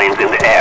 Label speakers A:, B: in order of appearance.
A: airplanes in the air.